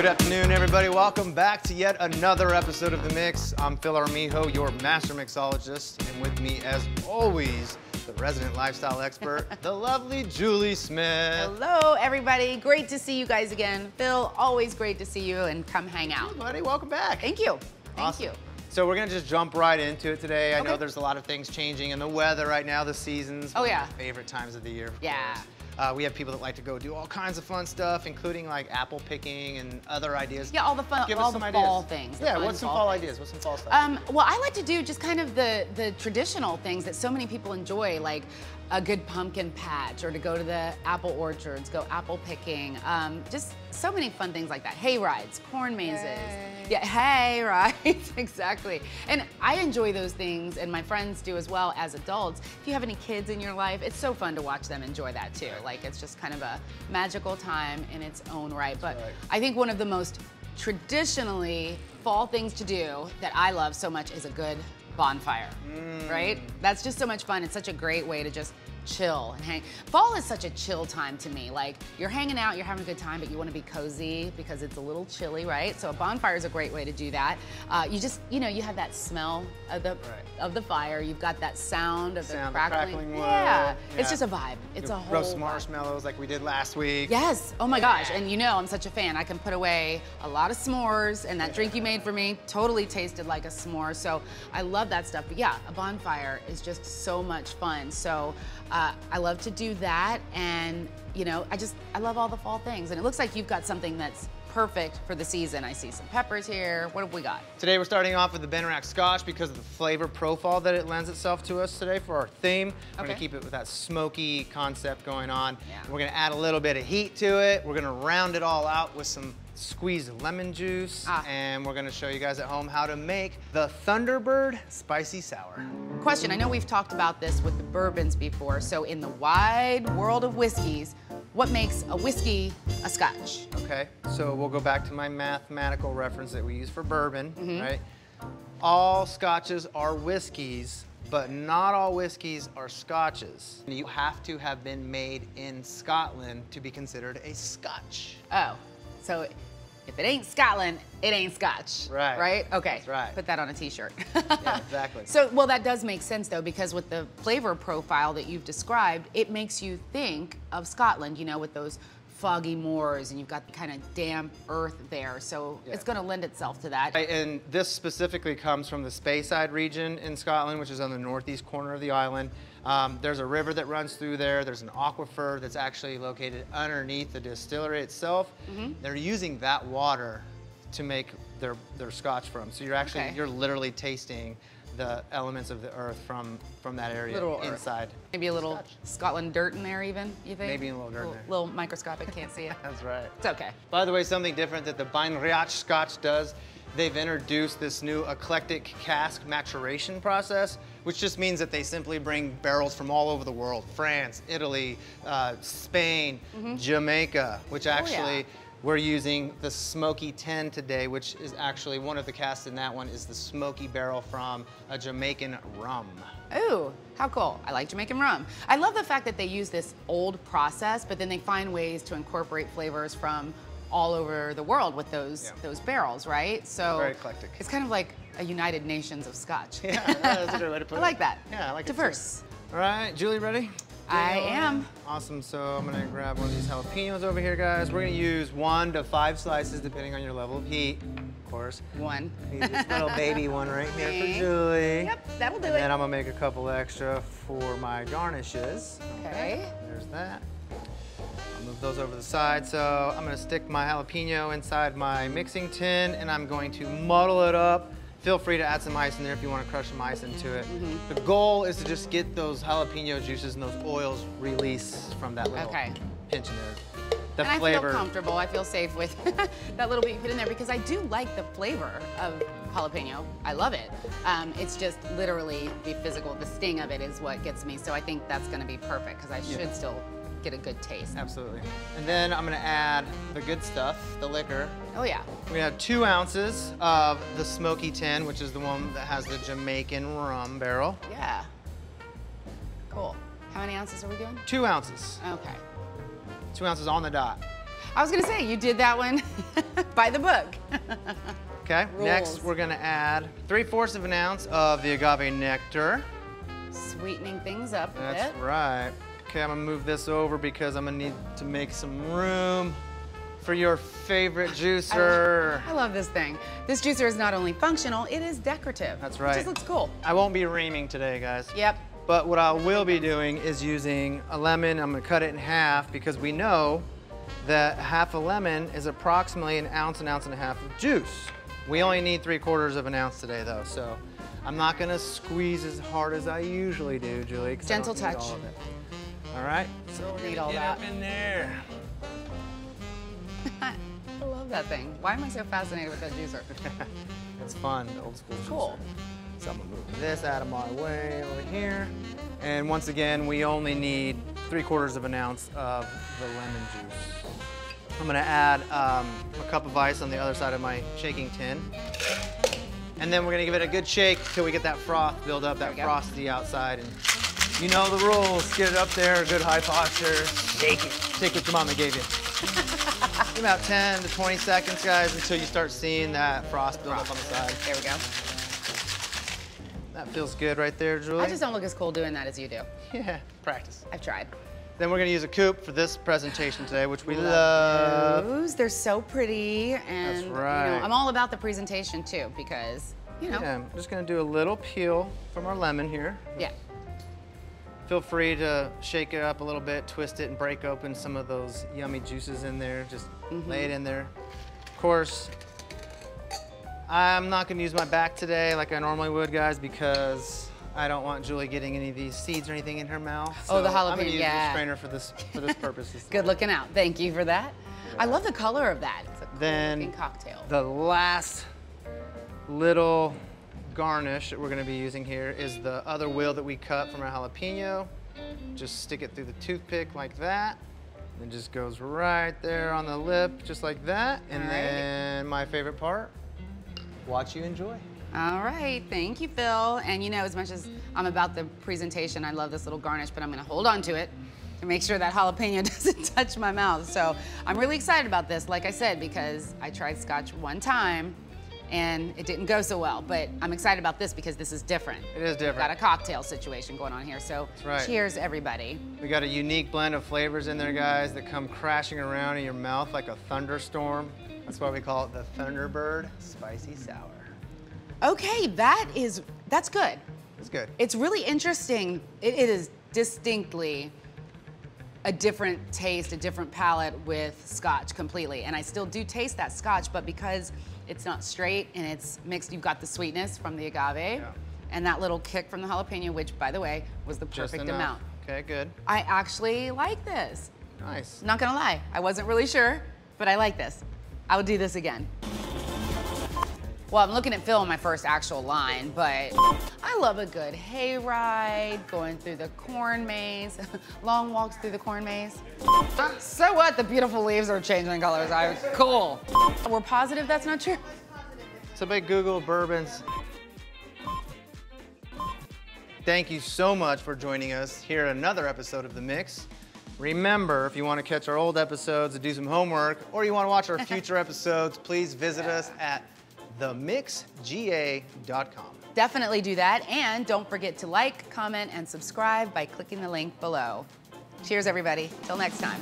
Good afternoon, everybody. Welcome back to yet another episode of The Mix. I'm Phil Armijo, your master mixologist, and with me, as always, the resident lifestyle expert, the lovely Julie Smith. Hello, everybody. Great to see you guys again. Phil, always great to see you and come hang out. Hey, buddy, welcome back. Thank you. Thank Awesome. you. So we're gonna just jump right into it today. I know there's a lot of things changing in the weather right now, the seasons. Oh yeah. favorite times of the year. Yeah. course. Uh, we have people that like to go do all kinds of fun stuff, including like apple picking and other ideas. Yeah, all the fun, Give all us some the ideas. fall things. the Yeah, what's some fall things. ideas? What's some fall stuff? Um, well, I like to do just kind of the the traditional things that so many people enjoy, like a good pumpkin patch, or to go to the apple orchards, go apple picking. Um, just so many fun things like that. Hay rides, corn mazes. Yeah, hay rides, exactly. And I enjoy those things, and my friends do as well as adults. If you have any kids in your life, it's so fun to watch them enjoy that too. Like it's just kind of a magical time in its own right. But right. I think one of the most traditionally fall things to do that I love so much is a good bonfire, mm. right? That's just so much fun. It's such a great way to just chill and hang. Fall is such a chill time to me. Like you're hanging out, you're having a good time, but you want to be cozy because it's a little chilly, right? So a bonfire is a great way to do that. Uh, you just, you know, you have that smell of the Right. of the fire. You've got that sound of Sound, the crackling. crackling yeah. Yeah. it's just a vibe. It's You a whole roast vibe. marshmallows like we did last week. Yes. Oh my gosh. And you know, I'm such a fan. I can put away a lot of s'mores, and that drink you made for me totally tasted like a s'more. So I love that stuff. But yeah, a bonfire is just so much fun. So uh, I love to do that. And, you know, I just, I love all the fall things. And it looks like you've got something that's perfect for the season. I see some peppers here. What have we got? Today we're starting off with the Benriach Scotch because of the flavor profile that it lends itself to us today for our theme. We're gonna keep it with that smoky concept going on. Yeah. We're gonna add a little bit of heat to it. We're gonna round it all out with some squeezed lemon juice. Ah. And we're gonna show you guys at home how to make the Thunderbird Spicy Sour. Question I know we've talked about this with the bourbons before. So, in the wide world of whiskeys, what makes a whiskey a scotch? Okay, so we'll go back to my mathematical reference that we use for bourbon, Mm-hmm. right? All scotches are whiskeys, but not all whiskeys are scotches. You have to have been made in Scotland to be considered a scotch. Oh, so if it ain't Scotland, it ain't Scotch. Right. Right? Okay. That's right. Put that on a t-shirt. Yeah, exactly. So, well, that does make sense though, because with the flavor profile that you've described, it makes you think of Scotland, you know, with those foggy moors and you've got the kind of damp earth there. So Yeah. it's going to lend itself to that. Right, And this specifically comes from the Speyside region in Scotland, which is on the northeast corner of the island. Um, there's a river that runs through there. There's an aquifer that's actually located underneath the distillery itself. Mm-hmm. They're using that water to make their, their scotch from. So you're actually, Okay. you're literally tasting the elements of the earth from, from that area Little earth. inside. Maybe a little Scotch. Scotland dirt in there even, you think? Maybe a little dirt in there. Little microscopic, can't see it. That's right. It's okay. By the way, something different that the Benriach Scotch does, they've introduced this new eclectic cask maturation process, which just means that they simply bring barrels from all over the world, France, Italy, uh, Spain, Jamaica, which actually we're using the Smoky 10 today, which is actually one of the casks in that one is the Smoky barrel from a Jamaican rum. Ooh, how cool. I like Jamaican rum. I love the fact that they use this old process, but then they find ways to incorporate flavors from all over the world with those Yeah. those barrels, right? So Very eclectic. It's kind of like a United Nations of Scotch. Yeah, that's a good way to put I like that. Yeah, I like it. Diverse. All right, Julie, ready? I am. Awesome. So I'm gonna grab one of these jalapenos over here, guys. We're gonna use one to five slices, depending on your level of heat, of course. One. This little baby one right here Okay. for Julie. Yep, that'll do And it. then I'm gonna make a couple extra for my garnishes. Okay. There's that. I'll move those over the side. So I'm gonna stick my jalapeno inside my mixing tin and I'm going to muddle it up. Feel free to add some ice in there if you wanna crush some ice into it. Mm-hmm. The goal is to just get those jalapeno juices and those oils release from that little Okay. pinch in there. The and I flavor. feel comfortable. I feel safe with that little bit you put in there because I do like the flavor of jalapeno. I love it. Um, it's just literally the physical, the sting of it is what gets me. So I think that's going to be perfect because I Yeah. should still get a good taste. Absolutely. And then I'm gonna add the good stuff, the liquor. Oh yeah. We're gonna have two ounces of the Smoky 10, which is the one that has the Jamaican rum barrel. Yeah. Cool. How many ounces are we doing? Two ounces. Okay. Two ounces on the dot. I was gonna say, you did that one by the book. Okay, next we're gonna add three fourths of an ounce of the agave nectar. Sweetening things up a That's bit. That's right. Okay, I'm gonna move this over because I'm gonna need to make some room for your favorite juicer. I love this thing. This juicer is not only functional, it is decorative. That's It right. just looks cool. I won't be reaming today, guys. Yep. But what I will be doing is using a lemon. I'm gonna cut it in half because we know that half a lemon is approximately an ounce, an ounce and a half of juice. We only need three quarters of an ounce today though, so I'm not gonna squeeze as hard as I usually do, Julie. I Gentle touch. All, of it. all right, so we're Need all get that. up in there. I love that thing. Why am I so fascinated with that juicer? It's fun, the old school juicer. Cool. So I'm gonna move this out of my way over here. And once again, we only need three quarters of an ounce of the lemon juice. I'm gonna add um, a cup of ice on the other side of my shaking tin. And then we're gonna give it a good shake till we get that froth build up, that frosty outside. And you know the rules, get it up there, good high posture, shake it. Take what your mama gave you. About 10 to 20 seconds, guys, until you start seeing that frost build up on the side. There we go. That feels good right there, Julie. I just don't look as cool doing that as you do. Yeah, practice. I've tried. Then we're gonna use a coupe for this presentation today, which we love. Those, they're so pretty, and you right. know, I'm all about the presentation too because you know, Yeah, I'm just gonna do a little peel from our lemon here. yeah. Feel free to shake it up a little bit, twist it, and break open some of those yummy juices in there. Just Mm-hmm. lay it in there. Of course, I'm not gonna use my back today like I normally would, guys, because I don't want Julie getting any of these seeds or anything in her mouth. Oh, the So I'm gonna use yeah. the strainer for this for this purpose. Good looking out. Thank you for that. I love the color of that. It's a cool Then cocktail. The last little garnish that we're gonna be using here is the other wheel that we cut from our jalapeno. Just stick it through the toothpick like that. And it just goes right there on the lip, just like that. And right. then my favorite part, watch you enjoy. All right, thank you, Phil. And you know, as much as I'm about the presentation, I love this little garnish, but I'm gonna hold on to it to make sure that jalapeno doesn't touch my mouth. So I'm really excited about this, like I said, because I tried scotch one time and it didn't go so well. But I'm excited about this because this is different. It is different. we Got a cocktail situation going on here. So right. cheers, everybody. We got a unique blend of flavors in there, guys, that come crashing around in your mouth like a thunderstorm. That's why we call it the Thunderbird Spicy Sour. Okay, that is, that's good. It's good. It's really interesting. It, it is distinctly a different taste, a different palate with scotch completely. And I still do taste that scotch, but because it's not straight and it's mixed, you've got the sweetness from the agave and that little kick from the jalapeno, which by the way, was the perfect amount. Okay, good. I actually like this. Nice. Not gonna lie, I wasn't really sure, but I like this. I would do this again. Well, I'm looking at Phil on my first actual line, but I love a good hayride, going through the corn maze, long walks through the corn maze. So what? The beautiful leaves are changing colors. I cool. We're positive that's not true. Somebody Google bourbons. Thank you so much for joining us here at another episode of The Mix. Remember, if you want to catch our old episodes and do some homework, or you want to watch our future episodes, please visit us at themixga.com. Definitely do that, and don't forget to like, comment, and subscribe by clicking the link below. Cheers, everybody. Till next time.